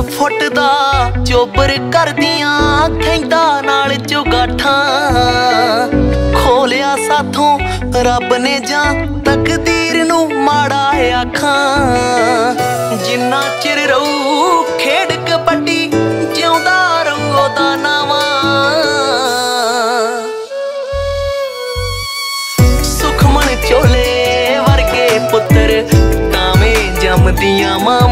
ਫੁੱਟ ਦਾ ਚੋਬਰ ਕਰਦੀਆਂ ਖੈਂਦਾ ਨਾਲ ਚੁਗਾਠਾਂ ਖੋਲਿਆ ਸਾਥੋਂ ਰੱਬ ਨੇ ਜਾਂ ਤਕਦੀਰ ਨੂੰ ਮਾੜਾ ਆਖਾਂ। ਜਿੰਨਾ ਚਿਰ ਰਹੂ ਖੇਡ ਕਬੱਡੀ, ਜਿਉਂਦਾ ਰਹੂ ਉਹਦਾ ਨਾਵਾ। ਸੁਖਮਨ ਚੋਲੇ ਵਰਗੇ ਪੁੱਤਰ, ਤਾਵੇਂ ਜੰਮਦੀਆਂ ਮਾਵਾਂ।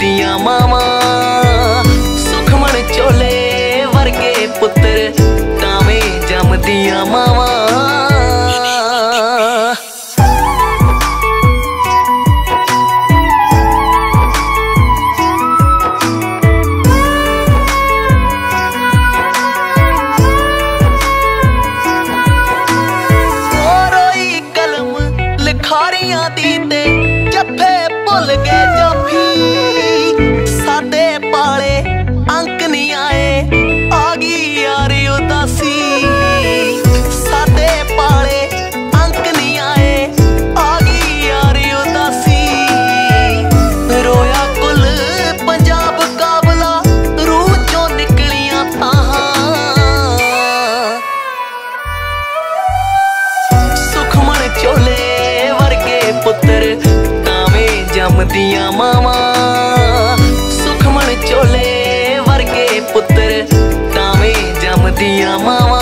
दिया मामा सुखमन चोले वर्गे पुत्र कावे जम दिया मामा। खारियाँ दी ਜੰਮਦੀਆਂ ਮਾਵਾਂ ਸੁਖਮਨ ਚੋਲੇ ਵਰਗੇ ਪੁੱਤਰ ਤਾਵੇਂ ਜੰਮਦੀਆਂ ਮਾਵਾਂ